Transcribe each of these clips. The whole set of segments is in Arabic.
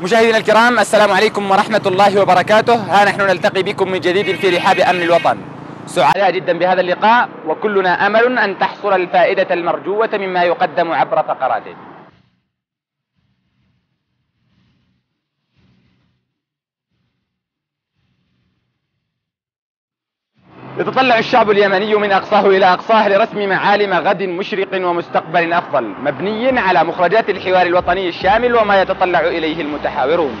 مشاهدينا الكرام السلام عليكم ورحمة الله وبركاته. ها نحن نلتقي بكم من جديد في رحاب أمن الوطن. سعداء جدا بهذا اللقاء وكلنا أمل أن تحصل الفائدة المرجوة مما يقدم عبر فقراته. يتطلع الشعب اليمني من أقصاه إلى أقصاه لرسم معالم غد مشرق ومستقبل أفضل مبني على مخرجات الحوار الوطني الشامل وما يتطلع إليه المتحاورون.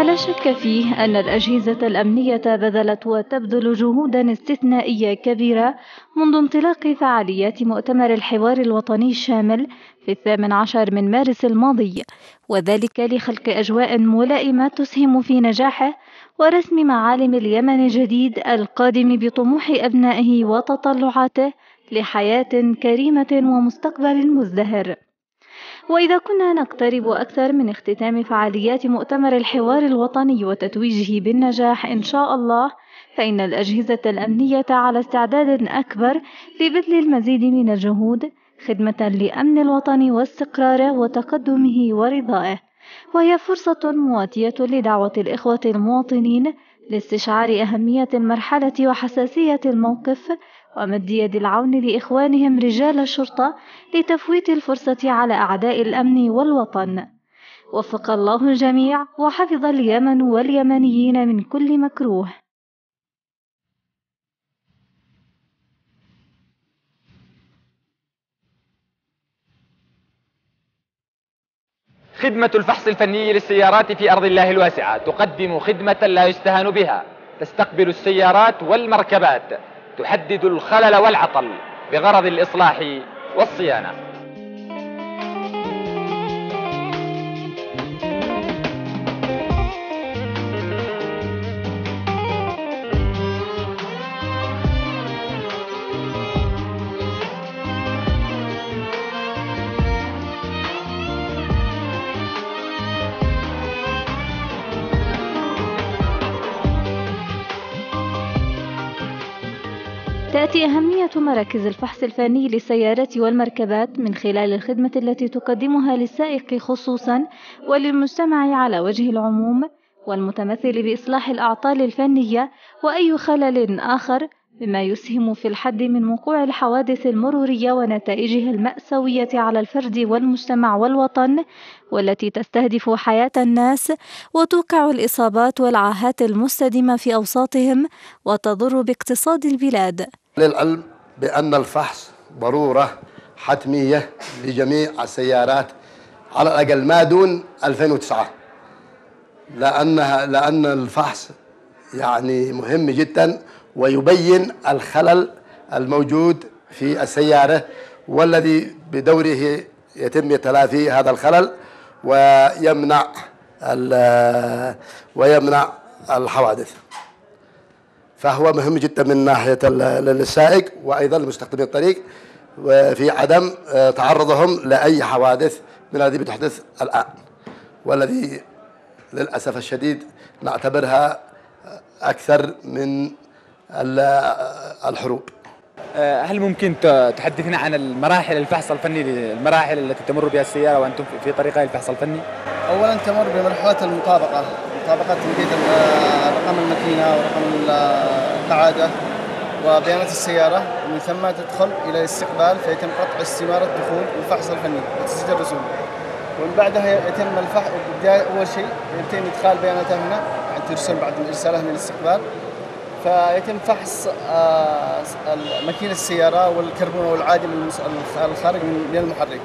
مما لا شك فيه أن الأجهزة الأمنية بذلت وتبذل جهودا استثنائية كبيرة منذ انطلاق فعاليات مؤتمر الحوار الوطني الشامل في الثامن عشر من مارس الماضي وذلك لخلق أجواء ملائمة تسهم في نجاحه ورسم معالم اليمن الجديد القادم بطموح أبنائه وتطلعاته لحياة كريمة ومستقبل مزدهر. وإذا كنا نقترب أكثر من اختتام فعاليات مؤتمر الحوار الوطني وتتويجه بالنجاح إن شاء الله فإن الأجهزة الأمنية على استعداد أكبر لبذل المزيد من الجهود خدمة لأمن الوطن واستقراره وتقدمه ورضائه وهي فرصة مواتية لدعوة الإخوة المواطنين لاستشعار أهمية المرحلة وحساسية الموقف ومد يد العون لإخوانهم رجال الشرطة لتفويت الفرصة على أعداء الأمن والوطن. وفق الله الجميع وحفظ اليمن واليمنيين من كل مكروه. خدمة الفحص الفني للسيارات في أرض الله الواسعة تقدم خدمة لا يستهان بها. تستقبل السيارات والمركبات. تحدد الخلل والعطل بغرض الإصلاح والصيانة. تأتي أهمية مراكز الفحص الفني للسيارات والمركبات من خلال الخدمة التي تقدمها للسائق خصوصا وللمجتمع على وجه العموم والمتمثل بإصلاح الأعطال الفنية وأي خلل آخر مما يسهم في الحد من وقوع الحوادث المرورية ونتائجها المأساوية على الفرد والمجتمع والوطن والتي تستهدف حياة الناس وتوقع الإصابات والعاهات المستديمة في أوساطهم وتضر باقتصاد البلاد. للعلم بأن الفحص ضرورة حتمية لجميع السيارات على الأقل ما دون 2009 لأنها لأن الفحص يعني مهم جدا ويبين الخلل الموجود في السيارة والذي بدوره يتم تلافي هذا الخلل ويمنع ويمنع الحوادث. فهو مهم جدا من ناحية ال- للسائق وأيضا لمستخدمي الطريق وفي عدم آه، تعرضهم لأي حوادث من الذي بتحدث الآن. والذي للأسف الشديد نعتبرها أكثر من ال- الحروب. آه، هل ممكن تحدثنا عن المراحل الفحص الفني المراحل التي تمر بها السيارة وأنتم في- في طريقها الفحص الفني؟ اولا تمر بمرحلة المطابقة. مطابقه ال- رقم الماكينه ورقم ال- القعاده وبيانات السيارة. ومن ثم تدخل إلى الاستقبال فيتم قطع استمارة الدخول والفحص الفني وتسجيل الرسوم. ومن بعدها يتم الفحص أول شيء يتم إدخال بياناتها هنا. يعني ترسل بعد ارسالها من الاستقبال. فيتم فحص آه، ماكينه السيارة والكربون والعادم الخارج من المحرك.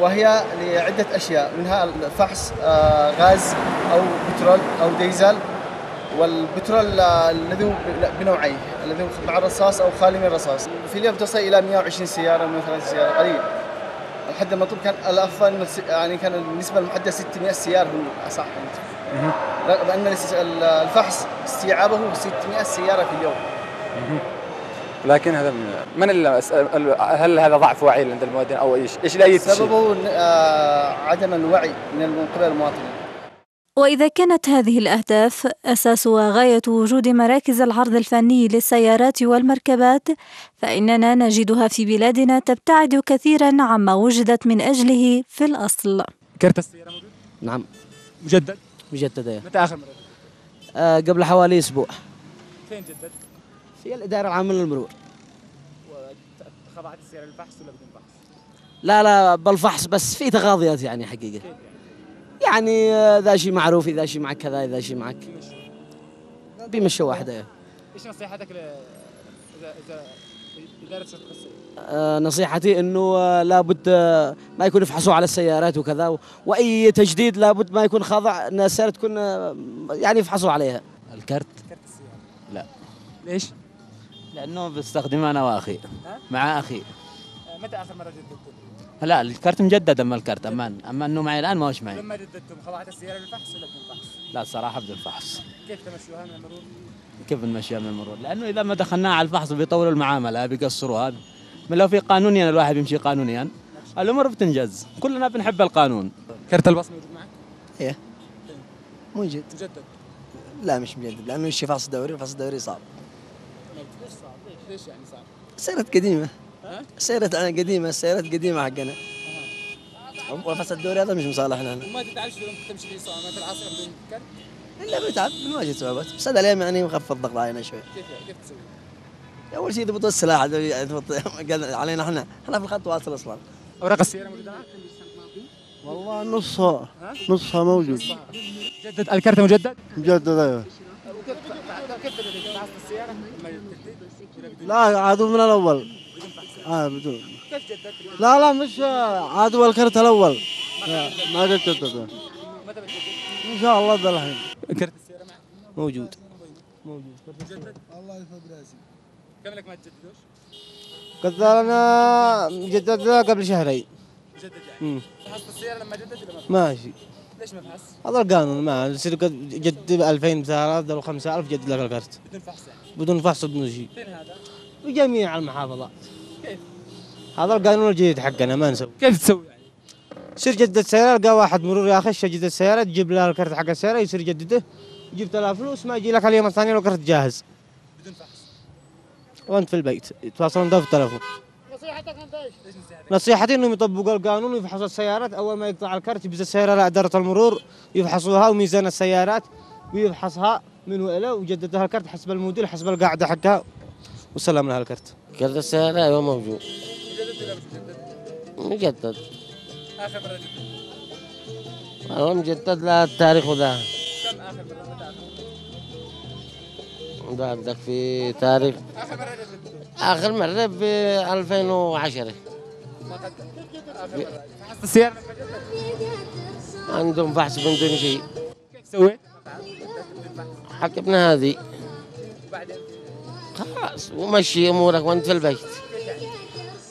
وهي لعدة أشياء منها فحص آه، غاز أو بترول أو ديزل. والبترول آه، الذي هو بنوعيه الذي هو مع الرصاص أو خالي من الرصاص. في اليوم تصل إلى 120 سيارة 130 سيارة قليل. الحد المطلوب كان الأفضل الس- يعني كان النسبة المحددة 600 سيارة هو الاصح لأن الفحص استيعابه 600 سيارة في اليوم. لكن هذا من ال- هل هذا ضعف وعي عند المواطنين أو إيش؟ إيش لا يتشي؟ سببه آه، عدم الوعي من قبل المواطنين وإذا كانت هذه الأهداف أساس وغاية وجود مراكز العرض الفني للسيارات والمركبات فإننا نجدها في بلادنا تبتعد كثيرا عما وجدت من أجله في الأصل كرت السيارة موجود؟ نعم مجدد؟ مجددة متى آخر مرة؟ آه قبل حوالي أسبوع فين جدد؟ في الإدارة العامة للمرور خضعت السياره للفحص ولا بدون فحص؟ لا لا بالفحص بس في تغاضيات يعني حقيقة يعني آه، ذا شيء معروف إذا شيء معك كذا إذا شيء معك بيمشوا واحدة إيش نصيحتك ل اذا إذا إدارة؟ آه نصيحتي إنه آه لابد آه ما يكون يفحصوا على السيارات وكذا وأي تجديد لابد ما يكون خاضع إن السيارة تكون يعني يفحصوا عليها الكرت كرت السيارة لا. ليش؟ لأنه بستخدمه أنا وأخي؟ مع أخي. آه، متى آخر مرة جددتم؟ لا الكرت مجدد أما الكرت. أما أما إنه معي الآن ما هوش معي. لما جددتم خضعت السيارة للفحص ولا بدون فحص؟ لا الصراحة بدون فحص. كيف تمشوها من المرور؟ كيف نمشيها من المرور؟ لأنه إذا ما دخلناها على الفحص بيطولوا المعاملة بيقصروا هذا. من لو في قانونيا الواحد بيمشي قانونيا الأمور بتنجز. كلنا بنحب القانون. كرت البصمه موجود معك؟ موجود. مجدد؟ لا مش مجدد لأنه الشيء فحص دوري الفحص الدوري صعب. ليش يعني صعب؟ سيارات قديمة ها؟ سيارات أنا قديمة السيارات قديمة حقنا والفحص الدوري هذا مش مصالحنا أنا وما تتعبش لما تمشي في صامات العاصمه بدون كرت؟ الا بتعب بنواجه صعوبات بس هذا اليوم يعني مخفض الضغط علينا شوي كيف يعني؟ كيف تسوي؟ أول شيء يضبط السلاح يضبط علينا إحنا إحنا في الخط واصل أصلا اوراق السيارة موجودة؟ والله نصها نصها موجود جدد الكرت مجدد؟ مجدد أيوه وكيف كيف؟ فحصت السيارة؟ لا عادوا من الأول آه بدون كيف جددت؟ لا لا مش عادوا الكرت الأول لا، ما جددت متى بتجدد؟ إن شاء الله ذا الحين كرت السياره معك؟ موجود مجدد؟ الله يفوق راسي كم لك ما تجددوش؟ قد أنا جددتها قبل شهرين مجدد يعني. فحصت السياره لما جددت ولا ما؟ ماشي ليش ما فحص؟ هذا القانون ما يصير جدد 2000 سيارات لو 5000 جدد لك الكرت بدون فحص يعني بدون فحص بدون شيء فين هذا؟ بجميع المحافظات. كيف؟ هذا القانون الجديد حقنا ما نسوي. كيف تسوي؟ يعني؟ يصير جدد سيارة لقى واحد مرور ياخش يجدد السيارة؟ تجيب له الكرت حق السيارة يصير يجدده. جبت له فلوس ما يجي لك اليوم الثاني الكرت جاهز. بدون فحص. وأنت في البيت. يتواصلون ده في التلفون. نصيحتك؟ نصيحتي إنهم يطبقوا القانون ويفحصوا السيارات. أول ما يقطع الكرت يبز السيارة لاداره المرور يفحصوها وميزان السيارات ويفحصها من وإلى ويجددها الكرت حسب الموديل حسب القاعدة حقها. وسلم لها الكرت كرت السيارة أيوة موجود مجدد ولا مش مجدد؟ مجدد اخر مره جددت والله مجدد لا التاريخ وذا كم؟ متى اخر مره؟ ده عندك في تاريخ آخر مرة جددت آخر مرة ب 2010 ما قد اخر مره فحصت جددت عندهم فحص من دون شيء كيف سويت؟ حكمنا هذه بعدين خلاص ومشي أمورك وأنت في البيت.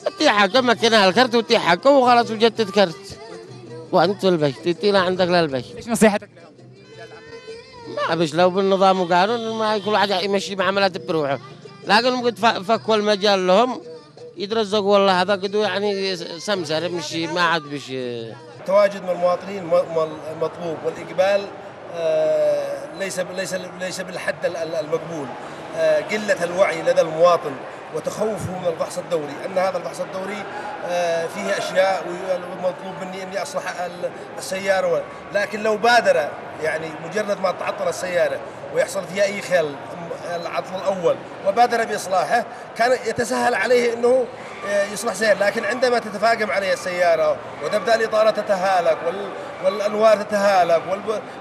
أنت حقه مكنها الكرت وأنت حقه وخلاص وجدد كرت. وأنت في البيت لا عندك لا البيت. إيش نصيحتك؟ لهم؟ ما بش لو بالنظام وقانون ما كل واحد يمشي معاملاته بروحه. لكن قد ف- فكوا المجال لهم يترزقوا والله هذا قد يعني سمسر مش ما عاد بش. تواجد من المواطنين م- م- مطلوب والإقبال آه، ليس ليس ليس بالحد ال- ال- المقبول. آه، قلة الوعي لدى المواطن وتخوفه من الفحص الدوري أن هذا الفحص الدوري آه، فيه أشياء ومطلوب مني أني أصلح ال- السيارة. لكن لو بادر يعني مجرد ما تعطل السيارة ويحصل فيها أي خلل العطل الأول وبادر بإصلاحه كان يتسهل عليه إنه آه، يصلح سير لكن عندما تتفاقم عليه السيارة وتبدأ الاطاره تتهالك وال والأنوار تتهالك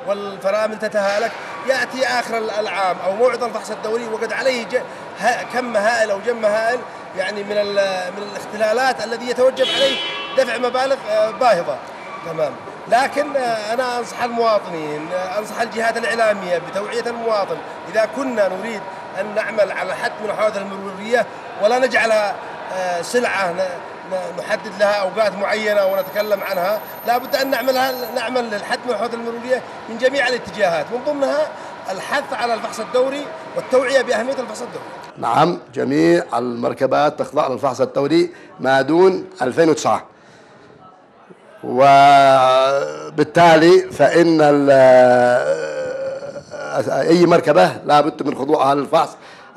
والفرامل تتهالك يأتي آخر ال- العام أو موعد الفحص الدوري وقد عليه كم هائل أو جم هائل يعني من من الاختلالات الذي يتوجب عليه دفع مبالغ آه، باهظة. تمام. لكن آه، أنا أنصح المواطنين آه، أنصح الجهات الإعلامية بتوعية المواطن. إذا كنا نريد أن نعمل على حد من الحوادث المرورية ولا نجعلها سلعة نحدد لها أوقات معينة ونتكلم عنها. لابد أن نعملها نعمل للحد من الحوادث المرورية من جميع الاتجاهات من ضمنها الحث على الفحص الدوري والتوعية بأهمية الفحص الدوري. نعم جميع المركبات تخضع للفحص الدوري ما دون 2009 وبالتالي فإن ال- أي مركبة لابد من خضوعها للفحص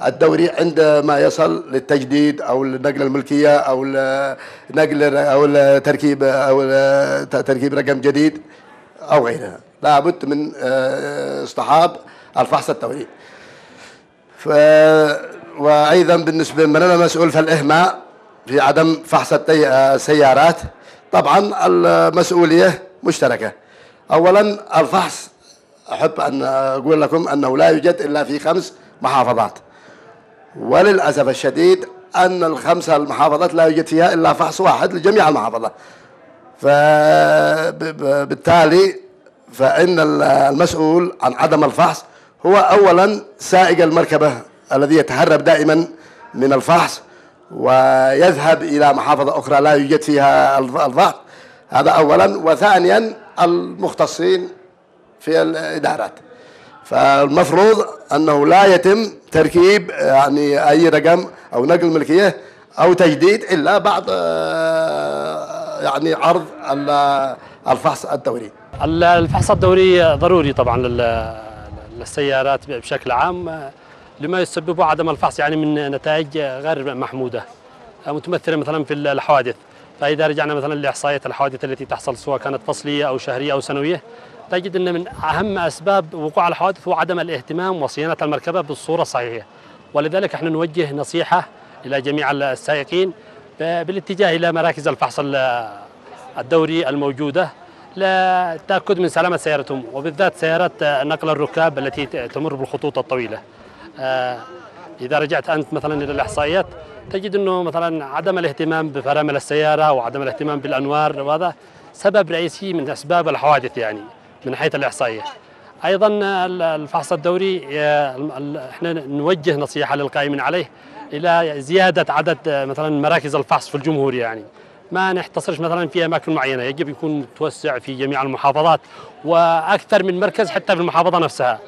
الدوري عندما يصل للتجديد أو نقل الملكية أو ال- نقل أو التركيب أو ال- تركيب رقم جديد أو غيرها. لابد من آه، اصطحاب الفحص الدوري. ف... وأيضا بالنسبة من أنا مسؤول في الإهماء في عدم فحص. السيارات طبعا المسؤولية مشتركة. اولا الفحص أحب أن أقول لكم أنه لا يوجد إلا في خمس محافظات. وللأسف الشديد أن الخمسة المحافظات لا يوجد فيها إلا فحص واحد لجميع المحافظات. فبالتالي فإن المسؤول عن عدم الفحص هو أولا سائق المركبة الذي يتهرب دائما من الفحص ويذهب إلى محافظة أخرى لا يوجد فيها الف- الفحص هذا أولا. وثانيا المختصين في الإدارات. فالمفروض أنه لا يتم تركيب يعني أي رقم أو نقل ملكية أو تجديد إلا بعد آه، يعني عرض ال- الفحص الدوري. الفحص الدوري ضروري طبعا لل- للسيارات بشكل عام لما يسببه عدم الفحص يعني من نتائج غير محمودة متمثلة مثلا في الحوادث. فإذا رجعنا مثلا لاحصائيات الحوادث التي تحصل سواء كانت فصلية أو شهرية أو سنوية تجد إن من أهم أسباب وقوع الحوادث هو عدم الاهتمام وصيانة المركبة بالصورة الصحيحة. ولذلك إحنا نوجه نصيحة إلى جميع السائقين بالاتجاه إلى مراكز الفحص ال- الدوري الموجودة. للتاكد من سلامة سيارتهم وبالذات سيارات نقل الركاب التي تمر بالخطوط الطويلة. آه، إذا رجعت أنت مثلا إلى الإحصائيات تجد إنه مثلا عدم الاهتمام بفرامل السيارة وعدم الاهتمام بالأنوار وهذا سبب رئيسي من أسباب الحوادث يعني. من حيث الإحصائية. أيضا ال- الفحص الدوري ال- ال- إحنا نوجه نصيحة للقائمين عليه إلى زيادة عدد مثلا مراكز الفحص في الجمهور يعني. ما نحتصرش مثلا في أماكن معينة يجب يكون متوسع في جميع المحافظات وأكثر من مركز حتى في المحافظة نفسها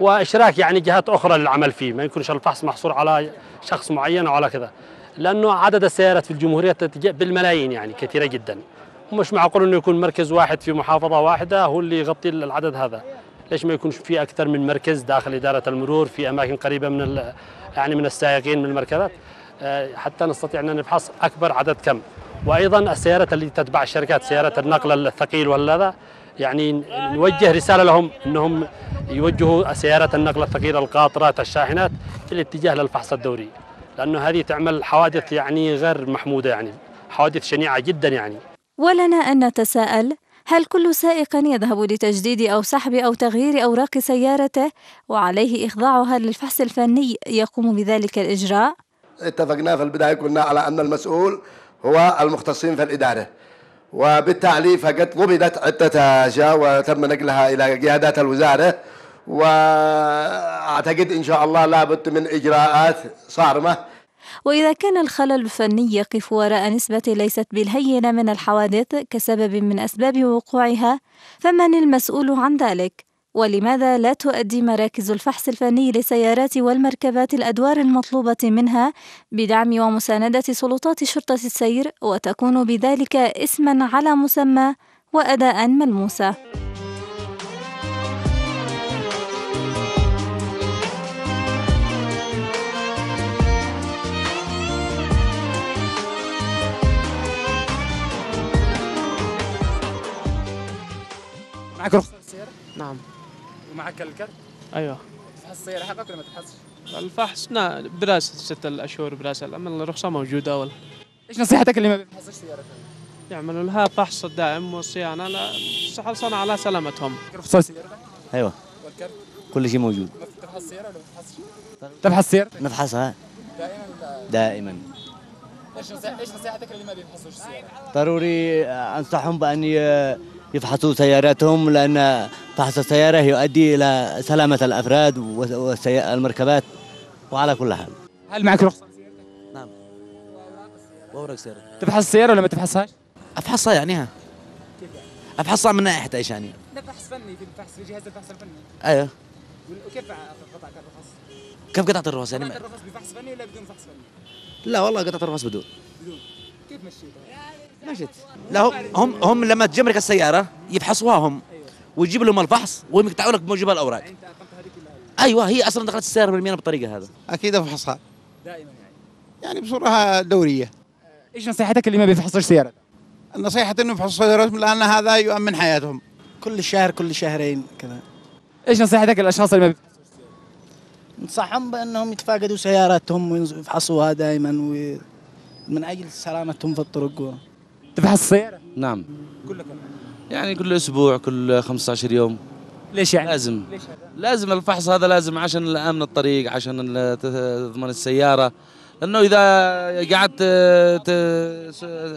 وإشراك يعني جهات أخرى للعمل فيه ما يكونش الفحص محصور على شخص معين أو على كذا لأنه عدد السيارات في الجمهورية بالملايين يعني كثيرة جدا ومش معقول إنه يكون مركز واحد في محافظة واحدة؟ هو اللي يغطي العدد هذا. ليش ما يكونش في أكثر من مركز داخل إدارة المرور في أماكن قريبة من يعني من السائقين من المركبات آه، حتى نستطيع أن نفحص أكبر عدد كم. وأيضا السيارات اللي تتبع الشركات سيارات النقل الثقيل وهذا يعني نوجه رسالة لهم إنهم يوجهوا سيارات النقل الثقيلة القاطرات الشاحنات في الاتجاه للفحص الدوري. لأنه هذه تعمل حوادث يعني غير محمودة يعني حوادث شنيعة جدا يعني. ولنا أن نتساءل هل كل سائق يذهب لتجديد أو سحب أو تغيير أوراق سيارته؟ وعليه إخضاعها للفحص الفني يقوم بذلك الإجراء؟ اتفقنا في البداية قلنا على أن المسؤول هو المختصين في الإدارة. وبالتالي فقد ضبطت عدة أشياء وتم نقلها إلى قيادات الوزارة. وأعتقد إن شاء الله لابد من إجراءات صارمة. وإذا كان الخلل الفني يقف وراء نسبة ليست بالهينة من الحوادث كسبب من أسباب وقوعها فمن المسؤول عن ذلك؟ ولماذا لا تؤدي مراكز الفحص الفني للسيارات والمركبات الأدوار المطلوبة منها بدعم ومساندة سلطات شرطة السير وتكون بذلك اسما على مسمى وأداء ملموسة؟ معك رخصة السيارة؟ نعم ومعك الكرت؟ أيوه تفحص السيارة حقك ولا ما تفحصش؟ الفحص نا براسل ست الأشهر براسل أما الرخصة موجودة أول إيش نصيحتك اللي ما بيفحصش سيارته؟ يعملوا لها فحص دائم وصيانه لا حرصنا على سلامتهم رخصة سيارتك أيوه والكرت؟ كل شيء موجود تفحص السيارة ولا ما تفحصش؟ تفحص سيارتك؟ نفحصها دائما ولا دائما إيش نصيحتك اللي ما بيفحصوش السيارة؟ ضروري أنصحهم بأن ي- يفحصوا سياراتهم لأن فحص السيارة يؤدي إلى سلامة الأفراد والمركبات وعلى كل حال هل معك رخصة؟ وأوراق سيارة تفحص السيارة ولا ما تفحصهاش؟ أفحصها يعني ها أفحصها من ناحية إيش يعني؟ فحص فني في الفحص في جهاز الفحص الفني أيوه وكيف قطعت الرخص؟ كيف قطعت الرخص يعني؟ قطعت الرخص بفحص فني ولا بدون فحص فني؟ لا والله قطعت الرخص بدون بدون كيف مشيتها؟ مشيت لا هم هم, لما تجمرك السيارة يفحصوها هم ويجيب لهم الفحص ويقطعوا لك بموجب الأوراق. أيوه هي أصلا دخلت السيارة بالمينا بالطريقة هذا. أكيد افحصها دائما يعني. يعني بصورة دورية. إيش نصيحتك اللي ما بيفحصش سيارة؟ النصيحة إنه يفحصوا سياراتهم لأن هذا يؤمن حياتهم. كل شهر كل شهرين كذا. إيش نصيحتك للأشخاص اللي ما بيفحصوا ننصحهم بأنهم يتفاقدوا سياراتهم ويفحصوها دائما و... من أجل سلامتهم في الطرق و... تفحص السيارة؟ نعم كل كم؟ يعني كل أسبوع كل 15 يوم ليش يعني؟ لازم ليش هذا؟ لازم الفحص هذا لازم عشان امن الطريق عشان تضمن السيارة لأنه إذا قعدت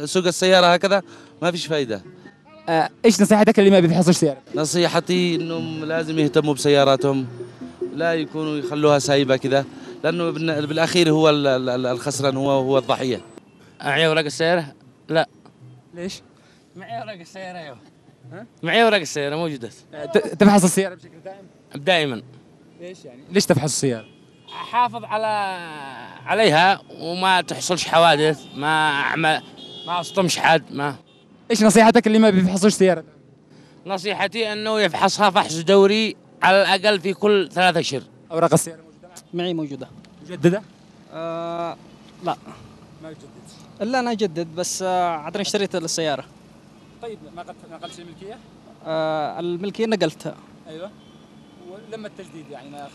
تسوق السيارة هكذا ما فيش فايدة آه، إيش نصيحتك اللي ما بيفحصش سيارة؟ نصيحتي إنهم لازم يهتموا بسياراتهم لا يكونوا يخلوها سايبة كذا لأنه بالن- بالأخير هو ال- ال- الخسران هو هو الضحية معي اوراق السيارة؟ لا ليش؟ معي أوراق السيارة أيوه معي أوراق السيارة موجودة ت- تفحص السيارة بشكل دائم؟ دائما ليش يعني؟ ليش تفحص السيارة؟ أحافظ على عليها وما تحصلش حوادث ما أعمل ما أصطمش حد ما إيش نصيحتك اللي ما بيفحصوش سيارة؟ نصيحتي إنه يفحصها فحص دوري على الأقل في كل ثلاثة أشهر أوراق السيارة معي موجودة مجددة؟ آه لا ما يجدد الا أنا أجدد بس آه عاد اشتريت السيارة. طيب ما قد نقلت الملكية؟ آه الملكية نقلتها أيوه. ولما التجديد يعني ما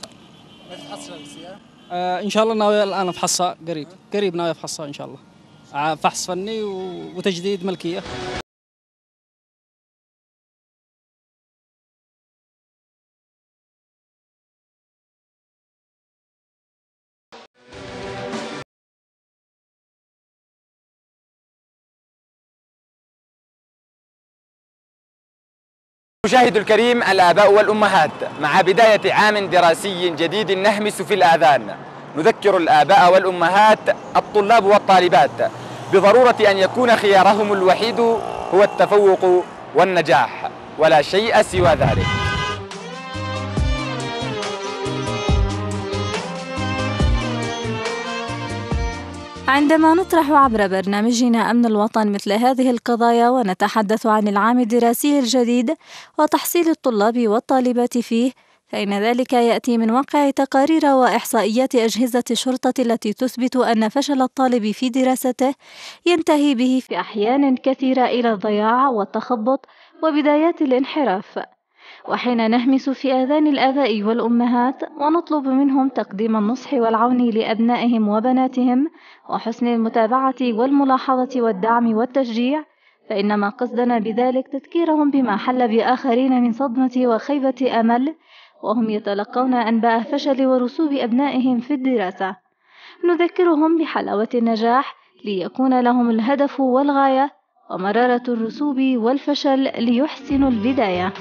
تفحصش السيارة؟ آه إن شاء الله ناوي الآن أفحصها قريب. قريب ناوي افحصها إن شاء الله. آه فحص فني وتجديد ملكية. مشاهد الكريم الآباء والأمهات مع بداية عام دراسي جديد نهمس في الآذان. نذكر الآباء والأمهات الطلاب والطالبات بضرورة أن يكون خيارهم الوحيد هو التفوق والنجاح ولا شيء سوى ذلك. عندما نطرح عبر برنامجنا أمن الوطن مثل هذه القضايا ونتحدث عن العام الدراسي الجديد وتحصيل الطلاب والطالبات فيه فإن ذلك يأتي من واقع تقارير وإحصائيات أجهزة الشرطة التي تثبت أن فشل الطالب في دراسته ينتهي به في أحيان كثيرة إلى الضياع والتخبط وبدايات الانحراف. وحين نهمس في آذان الآباء والأمهات ونطلب منهم تقديم النصح والعون لأبنائهم وبناتهم وحسن المتابعة والملاحظة والدعم والتشجيع فإنما قصدنا بذلك تذكيرهم بما حل بآخرين من صدمة وخيبة أمل وهم يتلقون أنباء فشل ورسوب أبنائهم في الدراسة. نذكرهم بحلاوة النجاح ليكون لهم الهدف والغاية ومرارة الرسوب والفشل ليحسنوا البداية.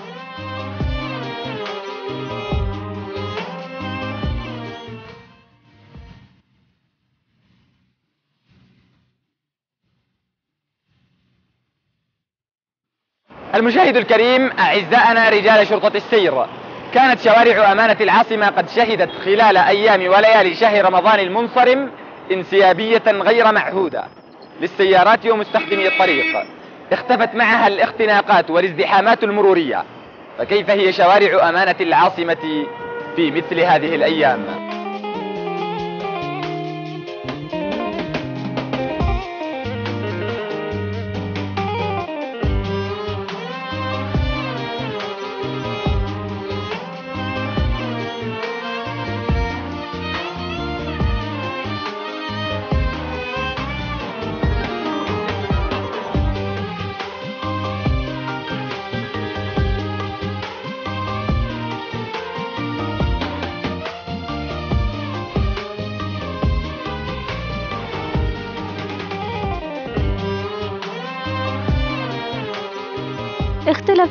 المشاهد الكريم أعزائنا رجال شرطة السير كانت شوارع أمانة العاصمة قد شهدت خلال أيام وليالي شهر رمضان المنصرم انسيابية غير معهودة للسيارات ومستخدمي الطريق اختفت معها الاختناقات والازدحامات المرورية فكيف هي شوارع أمانة العاصمة في مثل هذه الأيام؟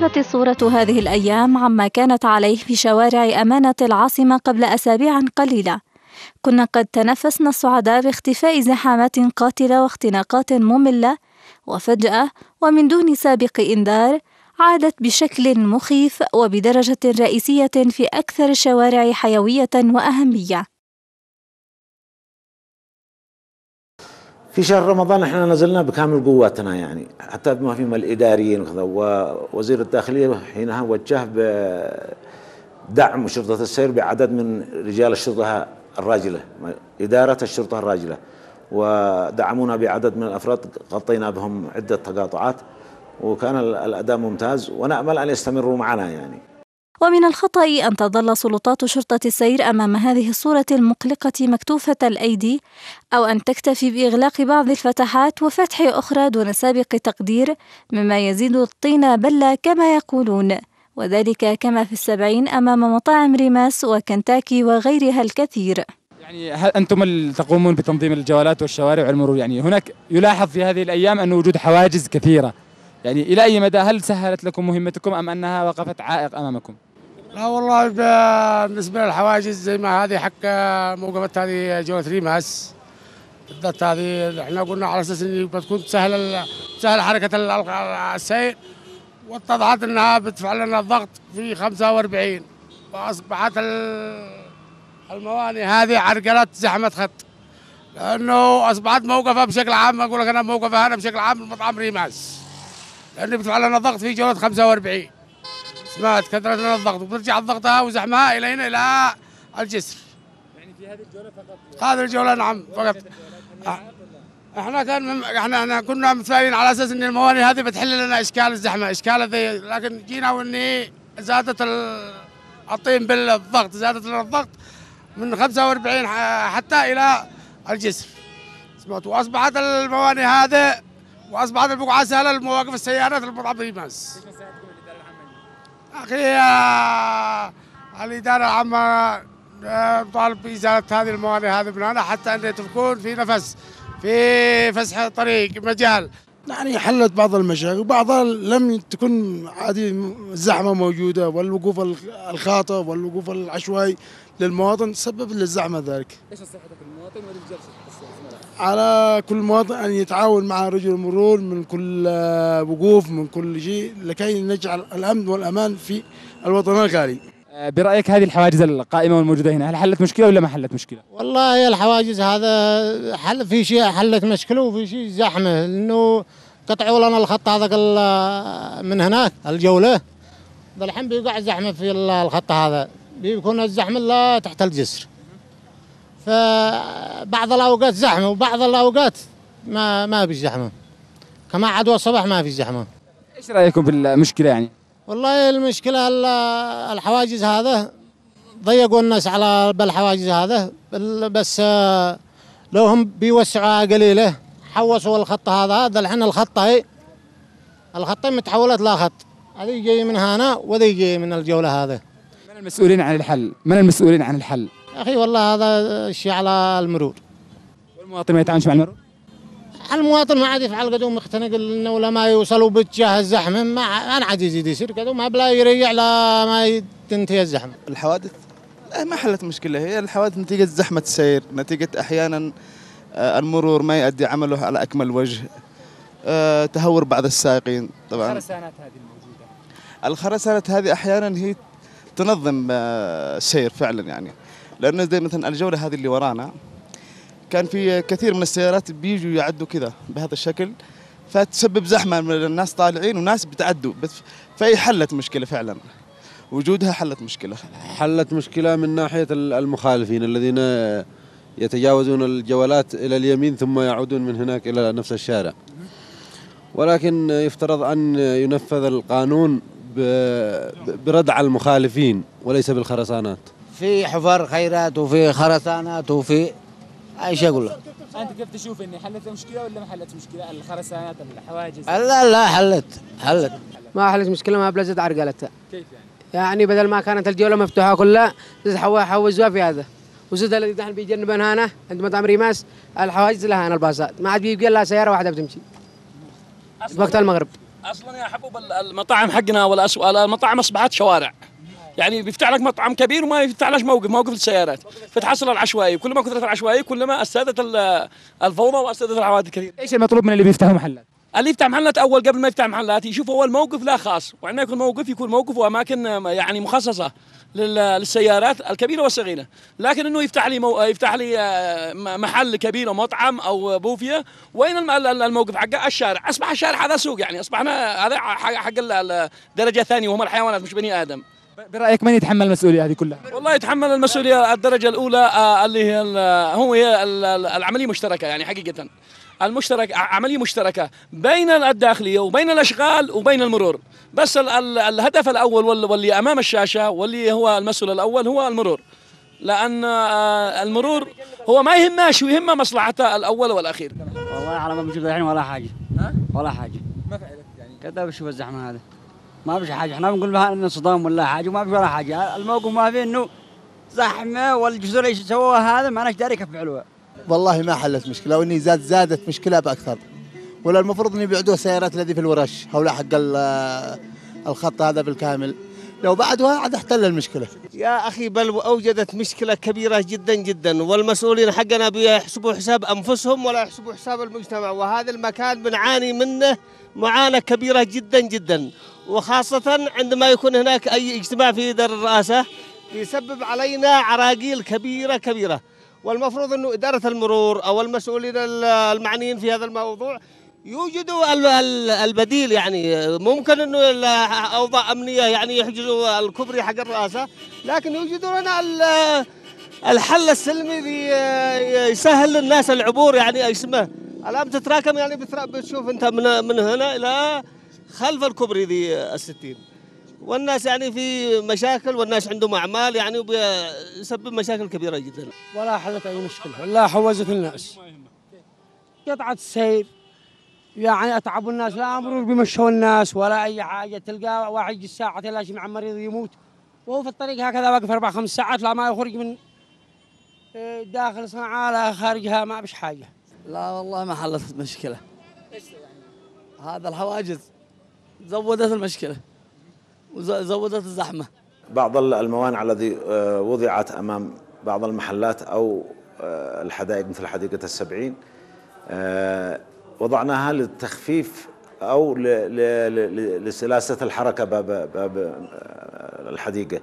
كشفت الصورة هذه الأيام عما كانت عليه في شوارع أمانة العاصمة قبل أسابيع قليلة. كنا قد تنفسنا السعداء باختفاء زحامات قاتلة واختناقات مملة وفجأة ومن دون سابق إنذار عادت بشكل مخيف وبدرجة رئيسية في أكثر الشوارع حيوية وأهمية. في شهر رمضان إحنا نزلنا بكامل قواتنا يعني. حتى بما فيهم الاداريين وكذا. ووزير الداخلية حينها وجه بدعم شرطه السير بعدد من رجال الشرطة الراجلة إدارة الشرطة الراجلة. ودعمونا بعدد من الأفراد غطينا بهم عدة تقاطعات. وكان الأداء ممتاز. ونامل أن يستمروا معنا يعني. ومن الخطأ أن تظل سلطات شرطة السير أمام هذه الصورة المقلقة مكتوفة الأيدي أو أن تكتفي بإغلاق بعض الفتحات وفتح أخرى دون سابق تقدير مما يزيد الطين بلة كما يقولون. وذلك كما في السبعين أمام مطاعم ريماس وكنتاكي وغيرها الكثير. يعني هل أنتم تقومون بتنظيم الجولات والشوارع والمرور؟ يعني هناك يلاحظ في هذه الأيام أن وجود حواجز كثيرة. يعني إلى أي مدى؟ هل سهلت لكم مهمتكم أم أنها وقفت عائق أمامكم؟ لا والله بالنسبة للحواجز زي ما هذه حق موقفة هذه جولة ريماس. بالذات هذه إحنا قلنا على أساس ان بتكون سهل ال- سهل حركة ال- ال- السير واتضحت إنها بتفعل لنا الضغط في 45 وأصبحت ال- المواني هذه عرقلت زحمة خط. لأنه أصبحت موقفة بشكل عام أقول لك أنا موقفة هنا بشكل عام مطعم ريماس. لأنه بتفعل لنا ضغط في جولة 45 سمعت كثرة الضغط وبترجع ضغطها وزحمها إلى هنا إلى الجسر. يعني في هذه الجولة فقط؟ هذه الجولة نعم فقط. إحنا كان مم... إحنا إحنا كنا متفائلين على أساس إن الموانئ هذه بتحل لنا إشكال الزحمة إشكال ذي لكن جينا وإني زادت ال- الطين بالضغط زادت لنا الضغط من 45 ح- حتى إلى الجسر. سمعت وأصبحت الموانئ هذه وأصبحت البقعة سهلة لمواقف السيارات المطعم ريماس أخي آه، الإدارة العامة آه، طالب بإزالة هذه الموانئ هذه من هنا حتى أن تكون في نفس في فسح طريق مجال. يعني حلت بعض المشاكل وبعضها لم تكن عادي الزحمة موجودة والوقوف الخاطئ والوقوف العشوائي للمواطن سبب للزحمة ذلك. إيش نصيحتك للمواطن؟ وللجلسة على كل مواطن أن يتعاون مع رجل المرور من كل آه، وقوف من كل شيء لكي نجعل الأمن والأمان في الوطن الغالي برأيك هذه الحواجز القائمة والموجودة هنا هل حلت مشكلة ولا ما حلت مشكلة؟ والله هي الحواجز هذا حل في شيء حلت مشكلة وفي شيء زحمة لأنه قطعوا لنا الخط هذا ال- من هناك الجولة. ذا الحين بيقع زحمة في ال- الخط هذا. بيكون الزحمة لا تحت الجسر. فبعض الأوقات زحمة وبعض الأوقات ما ما في زحمة كما عدوى الصباح ما في زحمة إيش رأيكم بالمشكلة يعني؟ والله المشكلة ال- الحواجز هذا ضيقوا الناس على بالحواجز هذا بس آه، لو هم بيوسعوها قليلة حوسوا الخط هذا هذا الحين الخط هي الخطين متحولت لا خط هذه جاي من هنا وذي جاي من الجولة هذا من المسؤولين عن الحل؟ من المسؤولين عن الحل؟ يا أخي والله هذا شيء على المرور. والمواطن ما يتعاونش مع المرور؟ المواطن ما عاد يفعل قدوم مختنق إنه ولا ما يوصلوا باتجاه الزحمة. ما ما عاد يزيد يصير قدوم ما بلا يرجع لا ما تنتهي الزحمة. الحوادث؟ لا ما حلت مشكلة. هي الحوادث نتيجة زحمة السير نتيجة أحيانا آه، المرور ما يؤدي عمله على أكمل وجه. آه، تهور بعض السائقين طبعا. الخرسانات هذه الموجودة. الخرسانات هذه أحيانا هي تنظم آه، السير فعلا يعني. لأنه زي مثلا الجولة هذه اللي ورانا كان في كثير من السيارات بيجوا يعدوا كذا بهذا الشكل فتسبب زحمة من الناس طالعين وناس بتعدوا فهي حلت مشكلة فعلا. وجودها حلت مشكلة. حلت مشكلة من ناحية ال- المخالفين الذين يتجاوزون الجولات إلى اليمين ثم يعودون من هناك إلى نفس الشارع. ولكن يفترض أن ينفذ القانون بردع المخالفين وليس بالخرسانات. في حفر خيرات وفي خرسانات وفي إيش أقول لك؟ أنت كيف تشوف إني حلت مشكلة ولا ما حلت مشكلة؟ الخرسانات الحواجز. لا لا حلت حلت. ما حلت مشكلة ما بلا زد عرقلتها كيف يعني؟ يعني بدل ما كانت الجولة مفتوحة كلها زد حو- حوزوها في هذا. وزد الذي دحين بيجنبنا هنا عند مطعم ريماس الحواجز لها هنا الباصات ما عاد بيبقى إلا سيارة واحدة بتمشي. وقت المغرب. أصلا يا حبوب ال- المطاعم حقنا ولا أس- المطاعم أصبحت شوارع. يعني بيفتح لك مطعم كبير وما يفتح لك موقف موقف للسيارات. فتحصل العشوائيه كل ما كثرت العشوائيه كلما استادت ال- الفوضى واستادت الحوادث كثير إيش المطلوب من اللي بيفتحوا محلات؟ اللي يفتح محلات أول قبل ما يفتح محلات يشوف أول موقف لا خاص. وعندما يكون موقف يكون موقف وأماكن يعني مخصصة لل- للسيارات الكبيرة والصغيرة. لكن إنه يفتح لي مو يفتح لي آه، محل كبير أو مطعم أو بوفيه وين الم- ال- الموقف حقه؟ الشارع. أصبح الشارع هذا سوق يعني. اصبحنا هذا حق حق ال- الدرجه الثانية وهم الحيوانات مش بني آدم. برأيك من يتحمل المسؤولية هذه كلها؟ والله يتحمل المسؤولية الدرجة الأولى آه، اللي هي ال- هو هي ال- ال- العملية مشتركة يعني حقيقة. المشترك عملية مشتركة بين الداخلية وبين الأشغال وبين المرور. بس ال ال الهدف الأول وال- واللي أمام الشاشة واللي هو المسؤول الأول هو المرور. لأن آه، المرور هو ما يهمناش ويهمه مصلحته الأول والأخير. والله على ما بنشوف الحين ولا حاجة. ها؟ ولا حاجة. ما فعلت يعني؟ كذا بشوف الزحمه هذا؟ ما فيش حاجة. إحنا بنقول بها إنه صدام ولا حاجة وما في ولا حاجة. الموقف ما في إنه زحمة والجسور اللي سووها هذا ما داري كيف فعلوها والله ما حلت مشكلة وإني زاد زادت مشكلة بأكثر. ولا المفروض ان يبعدوا السيارات الذي في الورش حول حق ال- الخط هذا بالكامل. لو بعدوها عاد احتل المشكلة. يا أخي بل أوجدت مشكلة كبيرة جدا جدا والمسؤولين حقنا بيحسبوا حساب أنفسهم ولا يحسبوا حساب المجتمع وهذا المكان بنعاني منه معاناة كبيرة جدا جدا. وخاصة عندما يكون هناك أي اجتماع في دار الرئاسة يسبب علينا عراقيل كبيرة كبيرة. والمفروض أنه إدارة المرور أو المسؤولين ال- المعنيين في هذا الموضوع يوجدوا ال- ال- البديل يعني. ممكن أنه أوضاع أمنية يعني يحجزوا الكوبري حق الرئاسة لكن يوجدوا لنا ال- الحل السلمي يسهل للناس العبور يعني اسمه الآن تتراكم يعني بتشوف أنت من من هنا إلى خلف الكوبري ذي الستين. والناس يعني في مشاكل والناس عندهم أعمال يعني وبيسبب مشاكل كبيرة جدا. ولا حلت أي مشكلة. ولا حوزت الناس. قطعة السير يعني اتعبوا الناس لا مرور بيمشوا الناس ولا أي حاجة. تلقى واحد يجي الساعة لا مع مريض يموت. وهو في الطريق هكذا واقف أربع خمس ساعات لا ما يخرج من آه، داخل صنعاء لا خارجها ما بش حاجة. لا والله ما حلت المشكلة هذا الحواجز. زودت المشكلة. وزودت الزحمة. بعض الموانع الذي آه، وضعت أمام بعض المحلات أو آه، الحدائق مثل حديقة السبعين آه، وضعناها للتخفيف أو لسلاسة الحركة باب, باب الحديقة.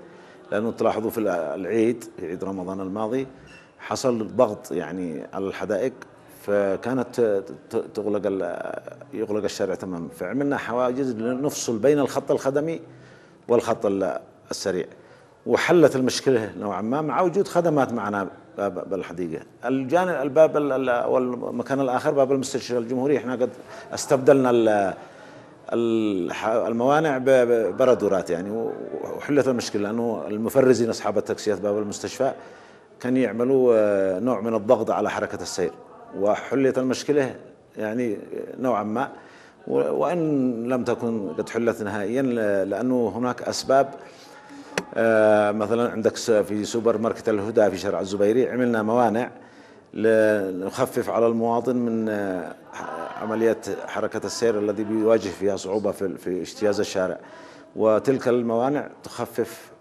لأنه تلاحظوا في العيد في عيد رمضان الماضي حصل ضغط يعني على الحدائق فكانت تغلق يغلق الشارع تماما. فعملنا حواجز لنفصل بين الخط الخدمي والخط ال- السريع. وحلت المشكلة نوعا ما مع وجود خدمات معنا باب الجانب الباب ال- ال- والمكان الآخر باب المستشفى الجمهوري. إحنا قد استبدلنا الموانع ب- ب- بردورات يعني وحلت المشكلة لأنه المفرزين أصحاب التاكسيات باب المستشفى كان يعملوا آه، نوع من الضغط على حركة السير. وحلت المشكلة يعني نوعا ما. و- وإن لم تكن قد حلت نهائيا ل- لأنه هناك أسباب. آه، مثلا عندك في سوبر ماركت الهدى في شارع الزبيري عملنا موانع لنخفف على المواطن من آه، عملية حركة السير الذي بيواجه فيها صعوبة في اجتياز الشارع. وتلك الموانع تخفف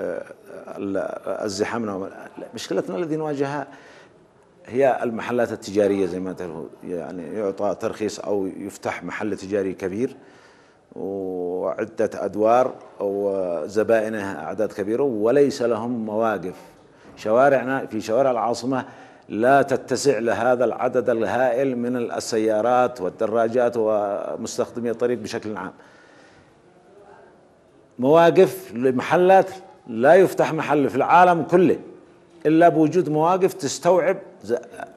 آه، ال- الزحام. مشكلتنا الذي نواجهها هي المحلات التجارية زي ما تعرفوا يعني يعطى ترخيص أو يفتح محل تجاري كبير وعدة أدوار وزبائنه أعداد كبيرة وليس لهم مواقف. شوارعنا في شوارع العاصمة لا تتسع لهذا العدد الهائل من السيارات والدراجات ومستخدمي الطريق بشكل عام. مواقف لمحلات لا يفتح محل في العالم كله إلا بوجود مواقف تستوعب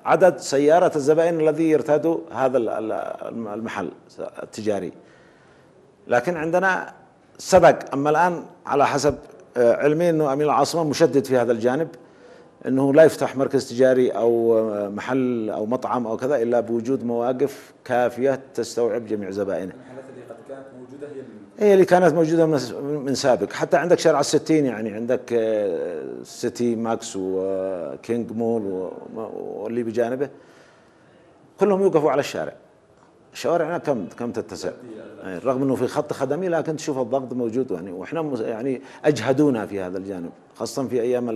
عدد سيارة الزبائن الذي يرتادوا هذا ال- ال- المحل التجاري لكن عندنا سبق أما الآن على حسب آه، علمي أنه أمين العاصمة مشدد في هذا الجانب أنه لا يفتح مركز تجاري أو آه، محل أو مطعم أو كذا إلا بوجود مواقف كافية تستوعب جميع زبائنه. هي اللي كانت موجودة من من سابق. حتى عندك شارع الستين يعني عندك آه، سيتي ماكس وكينج مول و- واللي بجانبه. كلهم يوقفوا على الشارع. شوارعنا كم كم تتسع. يعني رغم إنه في خط خدمي لكن تشوف الضغط موجود يعني. وإحنا يعني أجهدونا في هذا الجانب خاصة في أيام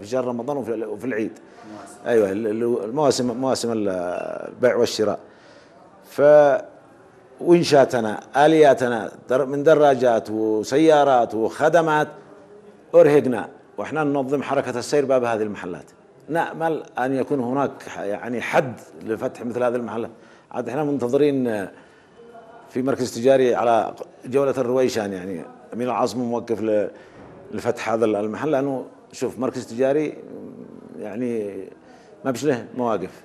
في شهر رمضان وفي ال- وفي العيد. أيوه ال- ال- المواسم مواسم ال- البيع والشراء. ف وإنشاتنا آلياتنا در- من دراجات وسيارات وخدمات أرهقنا. وإحنا ننظم حركة السير باب هذه المحلات. نامل أن يكون هناك يعني حد لفتح مثل هذه المحلات. عاد إحنا منتظرين في مركز تجاري على جولة الرويشان يعني أمين العاصمة موقف لفتح هذا المحل. لأنه شوف مركز تجاري يعني ما بش له مواقف.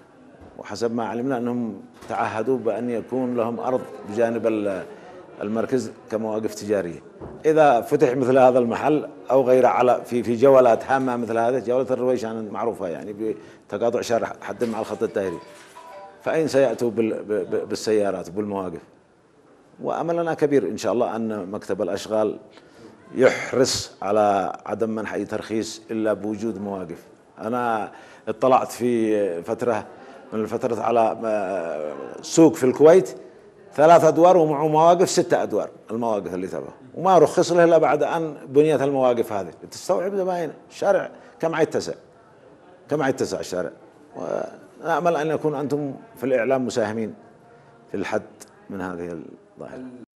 وحسب ما علمنا أنهم تعهدوا بأن يكون لهم أرض بجانب ال- المركز كمواقف تجارية. إذا فتح مثل هذا المحل أو غيره على في في جولات هامة مثل هذه جولة الرويشان معروفة يعني بتقاطع شارع حد مع الخط الدائري. فأين سيأتوا بال- ب- ب- بالسيارات وبالمواقف؟ وأملنا كبير إن شاء الله أن مكتب الأشغال يحرص على عدم منح أي ترخيص إلا بوجود مواقف. أنا اطلعت في فترة من الفترات على آه، سوق في الكويت ثلاث أدوار ومعه مواقف ستة أدوار المواقف اللي تبغى. وما رخص له إلا بعد أن بنيت المواقف هذه. تستوعب زباين الشارع كم يتسع كم يتسع الشارع؟ ونأمل أن يكون أنتم في الإعلام مساهمين في الحد من هذه الظاهرة.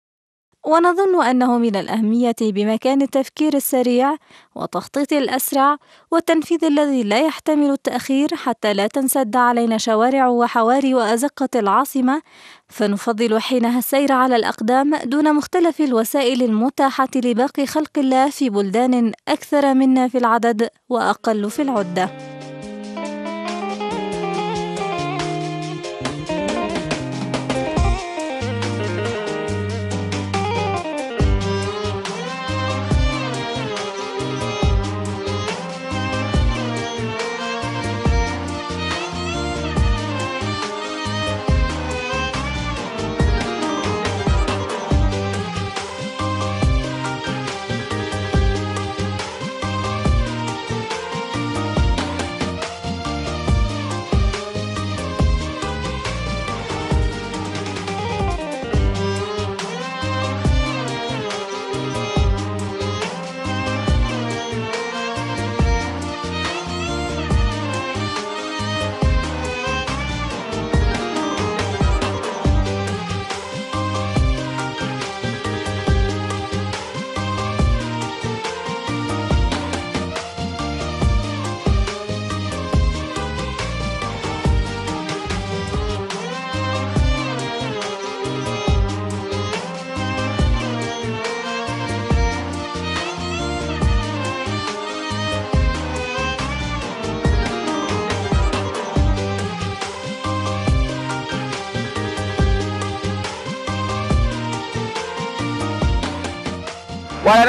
ونظن أنه من الأهمية بمكان التفكير السريع والتخطيط الأسرع والتنفيذ الذي لا يحتمل التأخير حتى لا تنسد علينا شوارع وحواري وأزقة العاصمة فنفضل حينها السير على الأقدام دون مختلف الوسائل المتاحة لباقي خلق الله في بلدان أكثر منا في العدد وأقل في العدة.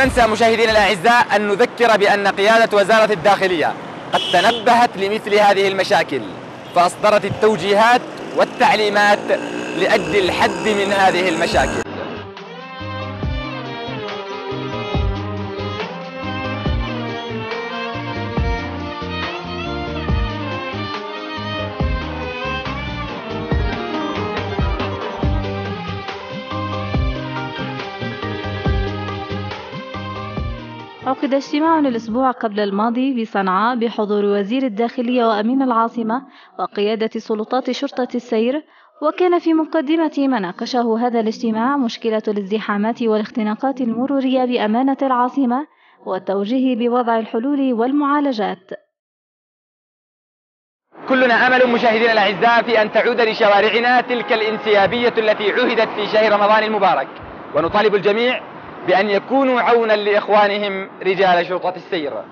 ننسى مشاهدينا الأعزاء أن نذكر بأن قيادة وزارة الداخلية قد تنبهت لمثل هذه المشاكل فأصدرت التوجيهات والتعليمات لأجل الحد من هذه المشاكل. عقد اجتماع الأسبوع قبل الماضي بصنعاء بحضور وزير الداخلية وأمين العاصمة وقيادة سلطات شرطة السير وكان في مقدمة ما ناقشه هذا الاجتماع مشكلة الازدحامات والاختناقات المرورية بأمانة العاصمة والتوجيه بوضع الحلول والمعالجات. كلنا أمل مشاهدينا الأعزاء في أن تعود لشوارعنا تلك الانسيابية التي عهدت في شهر رمضان المبارك. ونطالب الجميع بأن يكونوا عونا لإخوانهم رجال شرطة السير.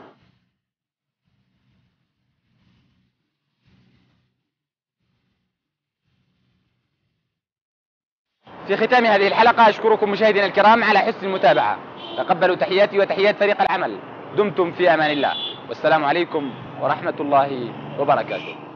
في ختام هذه الحلقة أشكركم مشاهدينا الكرام على حسن المتابعة. تقبلوا تحياتي وتحيات فريق العمل. دمتم في أمان الله. والسلام عليكم ورحمة الله وبركاته.